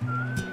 sleeping